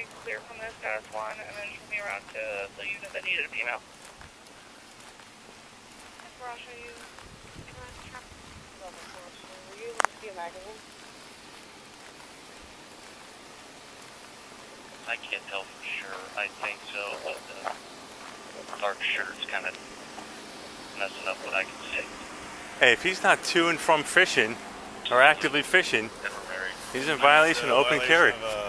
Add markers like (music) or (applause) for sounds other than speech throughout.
me clear from this status one, and then show me around to the unit that needed a female. Rosh, are you? Were you able to magazine? I can't tell for sure. I think so, but the dark shirt's kind of messing up what I can see. Hey, if he's not to and from fishing or actively fishing, he's in violation of open carry. I don't know.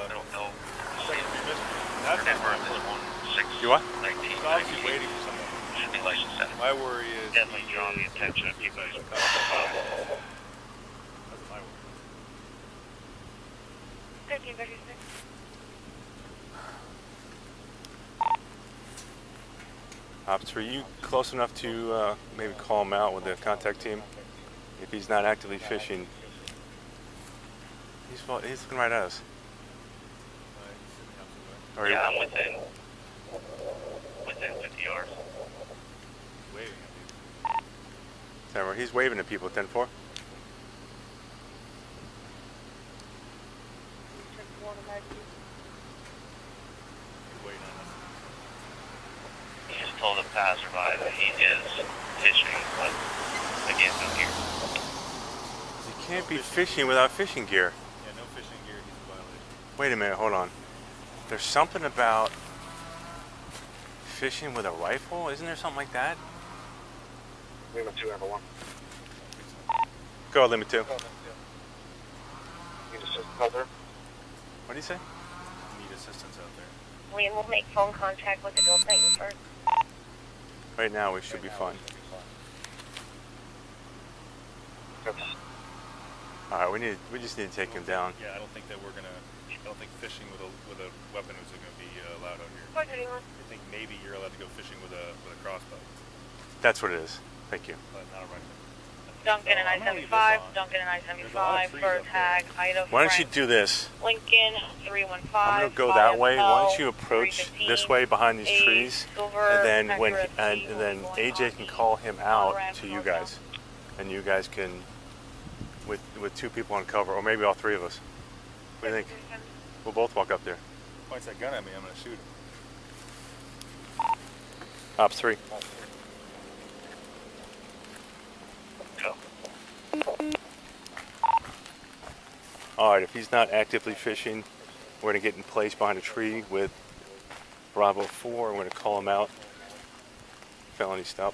That's Her net not my worth is worry. one six You what? nineteen obviously waiting for someone. Should be licensed at My worry is Definitely he drawing the attention of people. That's my worry. Thirteen thirty-six. Ops, were you close enough to uh, maybe call him out with the contact team? If he's not actively fishing, he's, he's looking right at us. Right, he's sitting out the way. Or Yeah, I'm within within fifty yards. He's waving at me. Remember, he's waving at people at 10 4. Check one of magazine. He's waiting on. He just told a passerby that he is fishing, but again, no gear. You can't be fishing without fishing gear. Yeah, no fishing gear. He's in violation. Wait a minute, hold on. There's something about fishing with a rifle? Isn't there something like that? Lima 2, Ever 1. Go, limit two. Need assistance out there? What do you say? Need assistance out there. We will make phone contact with the Bill Clayton first. Right now, we should be fine. That's All right, we need. We just need to take him down. Yeah, I don't think that we're gonna. I don't think fishing with a with a weapon is gonna be uh, allowed out here. Four thirty-one. I think maybe you're allowed to go fishing with a with a crossbow, That's what it is. Thank you. but not a rifle. Duncan and So, I I'm gonna leave this seventy-five. on. Duncan and I There's a lot of seventy-five. trees Bird tag. Ida. Why don't you do this? Lincoln 315. I'm gonna go that way. Why don't you approach this way behind these trees, and then when and, and then AJ can call him out to you guys, and you guys can, with with two people on cover, or maybe all three of us. What do you think? We'll both walk up there. Points that gun at me, I'm gonna shoot him. Ops three. Go. All right. If he's not actively fishing, we're gonna get in place behind a tree with Bravo four. We're gonna call him out. Felony stop.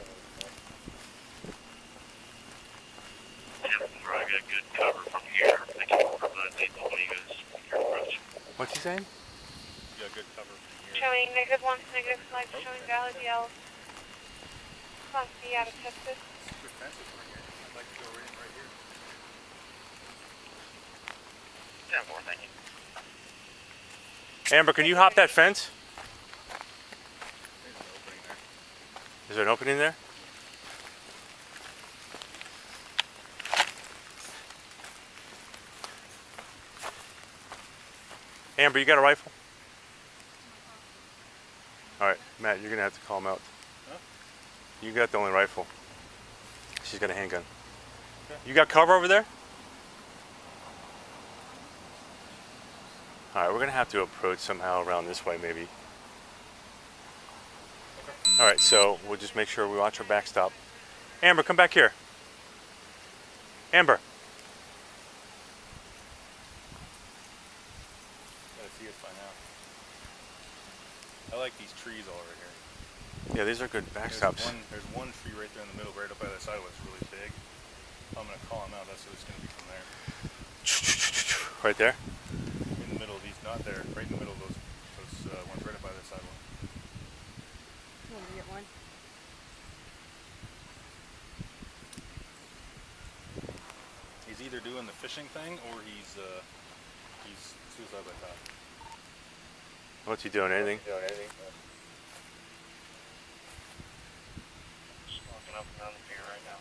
Yeah, I got good cover from here. I can provide lethal when you guys your approach. What's he saying? You got good cover from here. Showing negative one, negative flight, showing valid yells. Class B out of Texas. Super fences right here. I'd like to go right in right here. Yeah, more thank you. Amber, can you hop that fence? There's an opening there. Is there an opening there? Amber, you got a rifle? All right, Matt, you're gonna have to call him out. Huh? You got the only rifle. She's got a handgun. Okay. You got cover over there? All right, we're gonna have to approach somehow around this way, maybe. All right, so we'll just make sure we watch our backstop. Amber, come back here. Amber. Gotta see us by now. I like these trees all over here. Yeah, these are good There's backstops. one, there's one tree right there in the middle, right up by the sidewalk. It's really big. I'm gonna call him out. That's what it's gonna be from there. (laughs) Right there. In the middle of these, not there. Right in the middle of those, those uh, ones right up by the sidewalk. You want to get one? He's either doing the fishing thing or he's uh, he's suicide by cop. What's he doing? Anything? Doing anything? Just walking up and down the pier right now.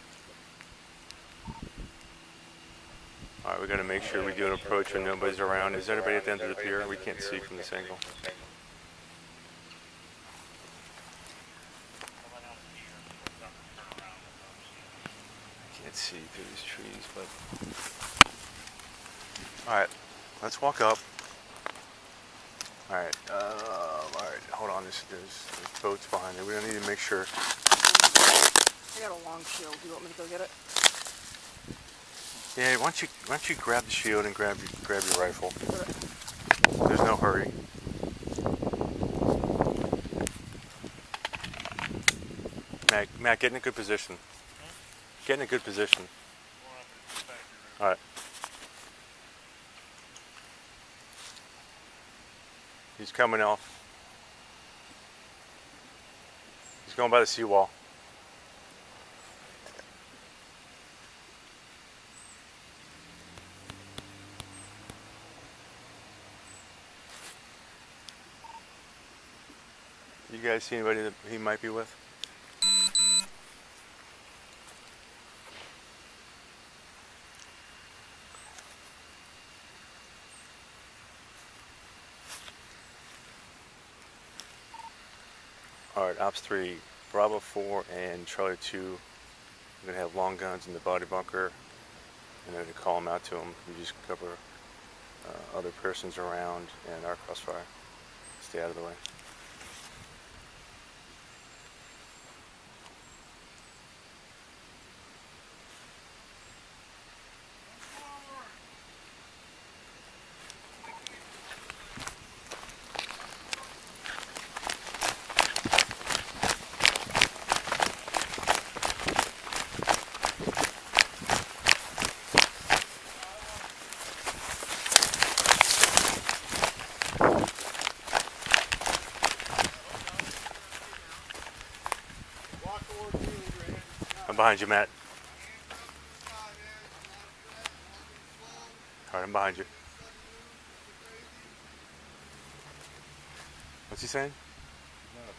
All right, we got to make sure we do an approach when nobody's around. Is anybody at the end of the pier? We can't see from this angle. Can't see through these trees, but. All right, let's walk up. All right. Uh, all right. Hold on. There's, there's, there's boats behind there. We don't need to make sure. I got a long shield. Do you want me to go get it? Yeah. Why don't you why don't you grab the shield and grab your, grab your rifle? There's no hurry. Matt, Matt, get in a good position. Get in a good position. All right. He's coming off. Going by the seawall. You guys see anybody that he might be with? Alright, Ops 3, Bravo 4 and Charlie 2 we're going to have long guns in the body bunker. And then to call them out to them, we just cover uh, other persons around and our crossfire. Stay out of the way. Behind you, Matt. Alright, I'm behind you. What's he saying?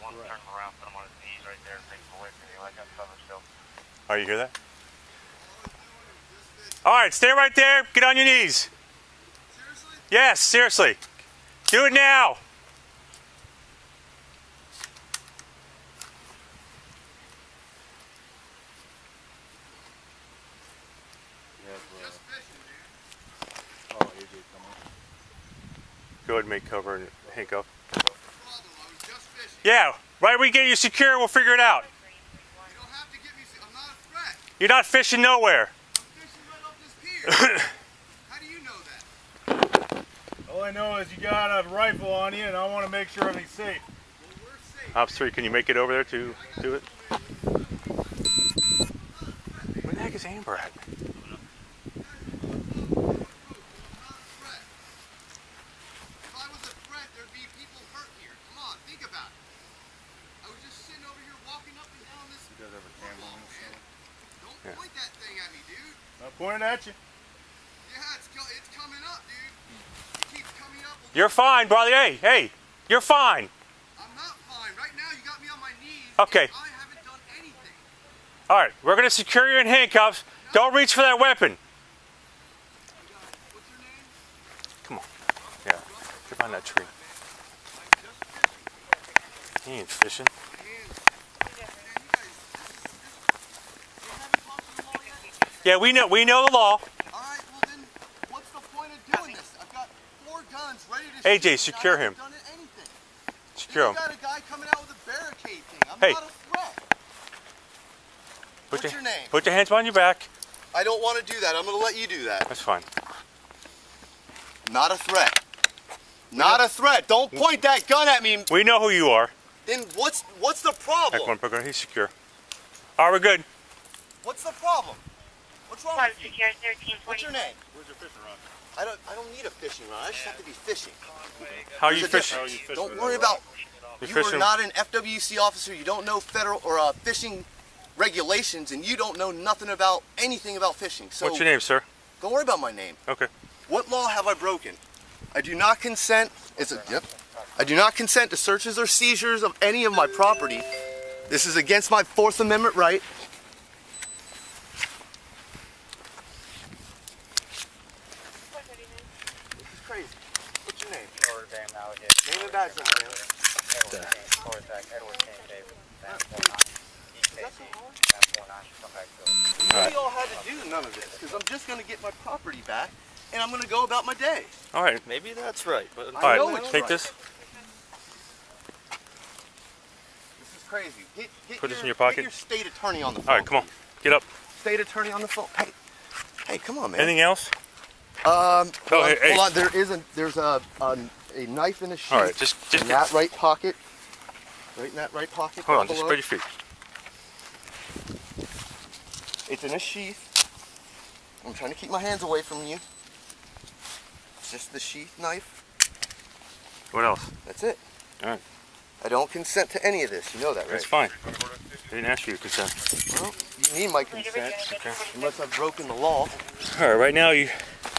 One turn around, put him on his knees right there, take him away from you. I got cover still. Oh, you hear that? Alright, stay right there. Get on your knees. Yes, seriously. Do it now. You have, uh, oh, AJ coming. Go ahead and make cover and handcuff. Yeah, right where you get you secure, we'll figure it out. You don't have to get me. I'm not a threat. You're not fishing nowhere. I'm fishing right off this pier. How do you know that? All I know is you got a rifle on you, and I want to make sure everything's safe. Well, safe. Ops 3, can you make it over there to do it? Where the heck is Amber at? I'm not a threat. If I was a threat, there'd be people hurt here. Come on, think about it. I was just sitting over here walking up and down this You guys have a camera boardwalk, on this man. thing? Don't Yeah. point that thing at me, dude. Not pointing at you. Yeah, it's co- it's coming up, dude. It keeps coming up. You're fine, brother. Hey, hey, you're fine. I'm not fine. Right now, you got me on my knees. Okay. I haven't done anything. All right, we're going to secure you in handcuffs. Don't reach for that weapon. What's your name? Come on. Yeah, get behind that tree. I'm just fishing. He ain't fishing. Man, man, you guys, this is, this, you haven't talked to them all yet? Yeah, we know we know the law. All right, well then, what's the point of doing this? I've got four guns ready to AJ, shoot, secure him. Done anything. Secure him. got a guy coming out with a barricade thing. I'm Hey. not a threat. Put What's your name? Put your hands behind your back. I don't want to do that. I'm going to let you do that. That's fine. Not a threat. Not a threat. Don't point that gun at me. We know who you are. Then what's what's the All right, come on, problem? Booker. He's secure. All right, we're good. What's the problem? What's wrong Five with you? secure thirteen What's your name? Where's your fishing rod? I don't I don't need a fishing rod. I just have to be fishing. How are you fishing? How are you fishing Don't worry about You You fishing? are not an FWC officer. You don't know federal or uh, fishing regulations, and you don't know nothing about anything about fishing. So What's your name, sir? don't worry about my name. Okay. What law have I broken? I do not consent. It's a yep. I do not consent to searches or seizures of any of my property. This is against my Fourth Amendment right. guys are there. Edward yeah. King, We all had to do none of this because I'm just going to get my property back and I'm going to go about my day. All right. Maybe that's right. But all right. Know Take right. this. This is crazy. Hit, hit Put your, this in your pocket. your state attorney on the phone. All right. Come on. Get up. State attorney on the phone. Hey, hey, come on, man. Anything else? Um, Oh, hold, on, hey, hey. hold on. There is a there's a a, a knife in the sheath. All right, just just in that right pocket. Right in that right pocket. hold down on, just below. spread your feet. It's in a sheath. I'm trying to keep my hands away from you. It's just the sheath knife. What else? That's it. All right. I don't consent to any of this. You know that, right? That's fine. I didn't ask you to consent. Well, you need my consent Okay. unless I've broken the law. All right, right now you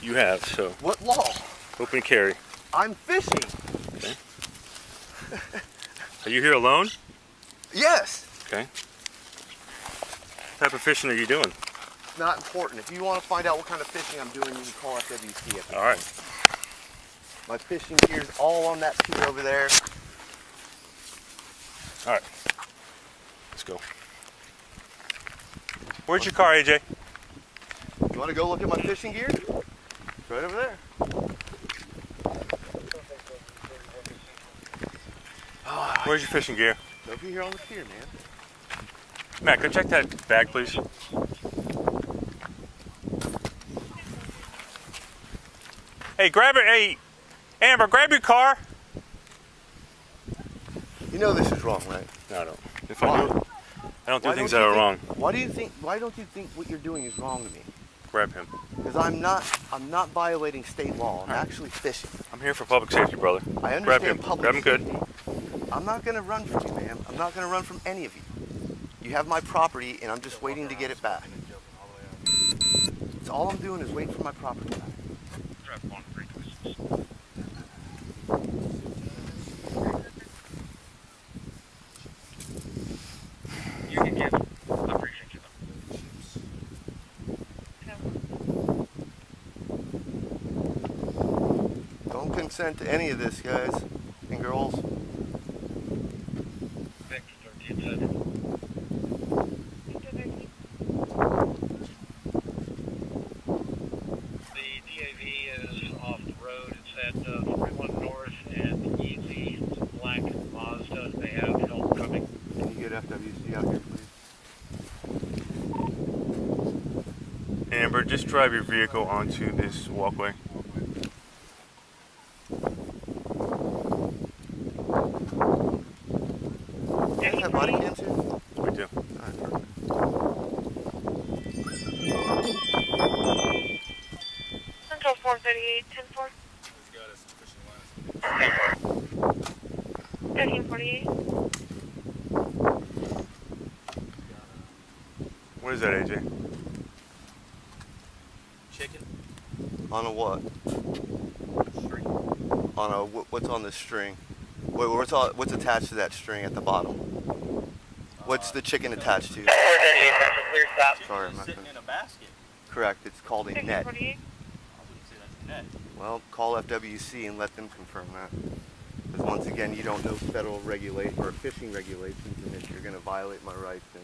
you have so What law? open carry. I'm fishing. Okay. Are you here alone? Yes. Okay. What type of fishing are you doing? Not important. If you want to find out what kind of fishing I'm doing, you can call FWC. All right. My fishing gear is all on that pier over there. All right. Let's go. Where's your car, AJ? You want to go look at my fishing gear? It's right over there. Where's your fishing gear? It's over here on the pier, man. Matt, go check that bag, please. Hey, grab it. Hey, Amber, grab your car. You know this is wrong, right? No, I don't. If I do, I don't do Why things don't that are think- wrong. Why do you think? Why don't you think what you're doing is wrong to me? Grab him. Because I'm not. I'm not violating state law. I'm Alright. actually fishing. I'm here for public safety, brother. I Grab him. public Grab him good. safety. I'm not gonna run from you, man. I'm not gonna run from any of you. You have my property, and I'm just waiting to get it back. That's all I'm doing is waiting for my property back. Drive on three twists. You can get it. I appreciate you. Don't consent to any of this, guys and girls. The DAV is off the road. It's at 41 North and Easy Black Mazda. They have help coming. Can you get FWC out here, please? Amber, just drive your vehicle onto this walkway. You guys have body cams here? We do. Alright, perfect. Central 438, 10-4, He's got us fishing lines. 1348. What is that, AJ? Chicken. On a what? On a what's on this string? Wait, what's all, what's attached to that string at the bottom? What's the chicken attached to? Clear stop. Sorry, is I'm sitting in a basket. Correct. It's called a net. 1348. I wouldn't say that's a net. Well, call FWC and let them confirm that. Because once again, you don't know federal regulate or fishing regulations, and if you're going to violate my rights, then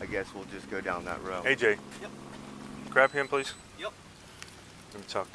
I guess we'll just go down that road. AJ. Yep. Grab him, please. Yep. Let me talk.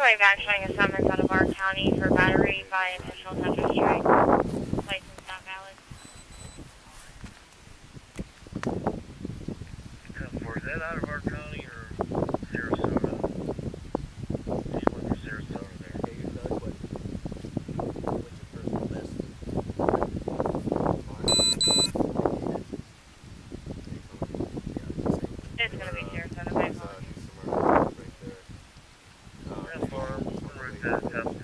Van showing a summons out of our county for battery by official Tetris strike. that. Um,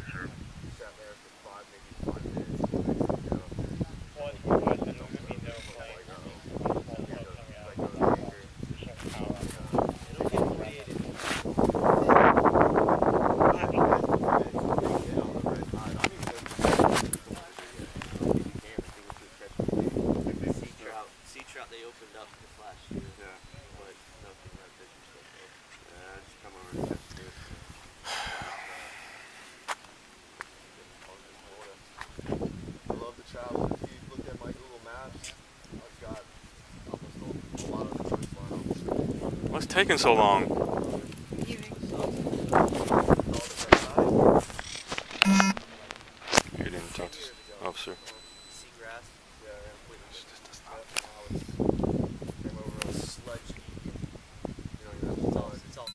What's taking so long? You didn't talk to Oh, officer. Seagrass. Yeah, yeah. Came over on sledge. You know, that's all. It's all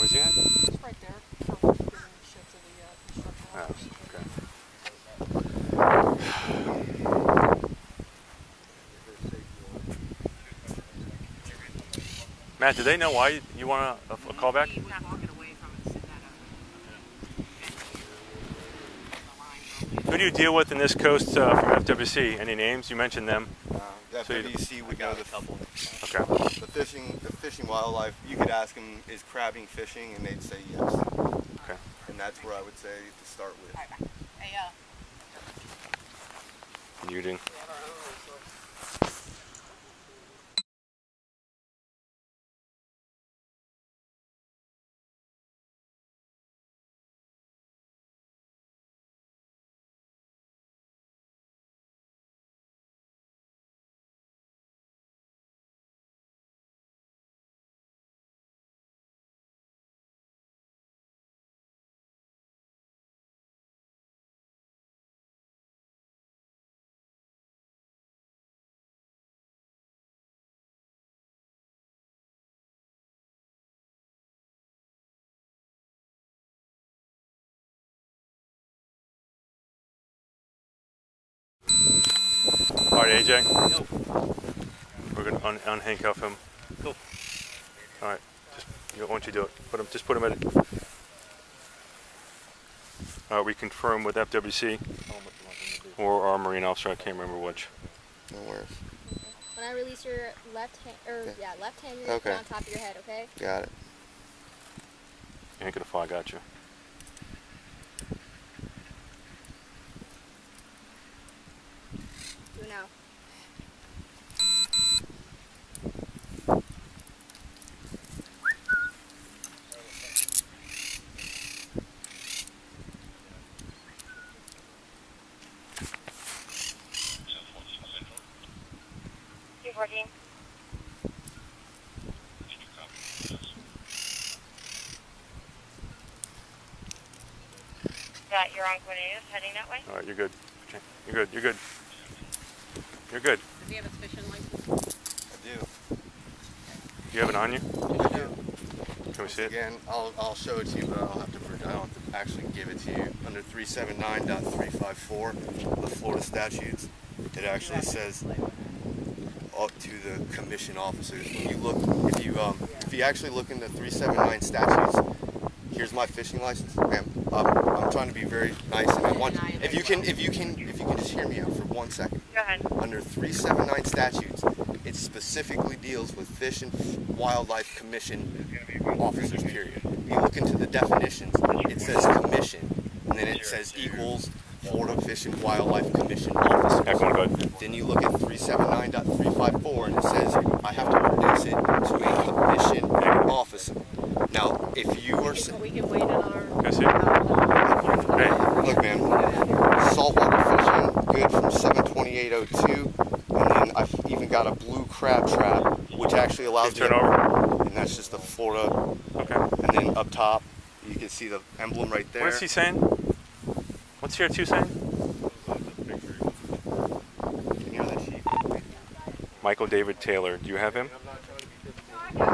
Where's he at? It's right there. So, giving shit to the uh, construction Oh, office. okay. Matt, do they know why you- you want a, a, a call back? He was walking away from it, sitting at a- Who do you deal with in this coast uh, from FWC? Any names? You mentioned them. Uh, the So you- FWC would know the couple. Okay. The fishing, the fishing wildlife. You could ask them, is crabbing fishing, and they'd say yes. Okay. And that's where I would say to start with. Hey, All right, AJ. We're gonna un- unhandcuff him. Cool. All right. Just you, why don't you do it? Put him. Just put him in. Uh, we confirm with FWC or our marine officer. I can't remember which. No worries. When I release your left hand, or Okay. yeah, left hand, you're Okay. on top of your head, okay? Got it. You ain't gonna fall. I got you. Do it now. Two fourteen. That you're on Cornelius, heading that way. All right. You're good. You're good. You're good. You're good. Does he have his fishing license? I do. Do you have it on you? I do. Can we see it? again, I'll, I'll show it to you, but I don't have to. I don't have to actually give it to you. Under 379.354, the Florida statutes, it actually says up to the commission officers. When you look, if you um, if you actually look into 379 statutes, here's my fishing license. Ma'am, um, I'm trying to be very nice, and I want if you can if you can if you can just hear me out for one second. Go ahead. Under 379 statutes, it specifically deals with Fish and Wildlife Commission officers, period. You look into the definitions, it says commission, and then it says equals Florida Fish and Wildlife Commission officers. Heck, wanna go ahead? Then you look at 379.354 and it says I have to produce it to a commission officer. Now, if you are... s- We can wait another. Can I see it? Uh, hey, Look, man, saltwater fishing, good from 72802, and then I've even got a blue crab trap, which actually allows Can to turn over? and that's just the Florida, Okay. and then up top, you can see the emblem right there. What is he saying? What's here two saying? Can you hear that sheep? Michael David Taylor. Do you have him? I hear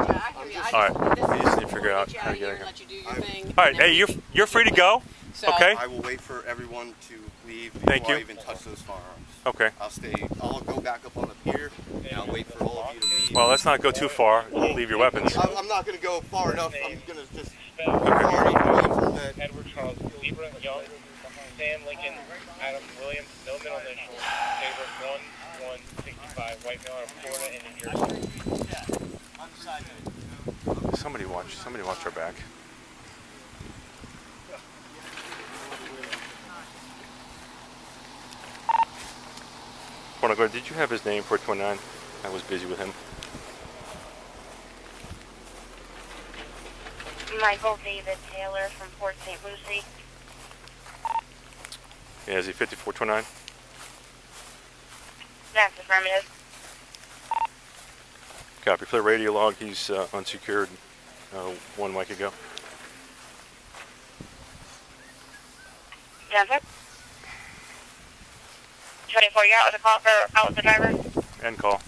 you. I All right. just- You just need to figure out Get you how out to of here get and in let you do your I- thing. All right. Hey, you're you're free to go. So- Okay. I will wait for everyone to leave before Thank you. I even touch those firearms. Okay. I'll stay, I'll go back up on the pier, and I'll wait for all of you to leave. Well, let's not go too far. Leave your weapons. I'm, I'm not gonna go far enough, I'm gonna just Spell far enough away from that. Edward Charles Libra Young, Stan Lincoln, Adam Williams, no middle initials, favorite 1 1 65, white male out of Florida and New Jersey. Somebody watch. Somebody watch our back. Pornogar, did you have his name for 29? I was busy with him. Michael David Taylor from Port St. Lucie. Yeah, is he 5429? That's affirmative. Copy. For the radio log, he's uh, unsecured uh, one week ago. Jensen? 24, you out with the call for out with the driver? End call.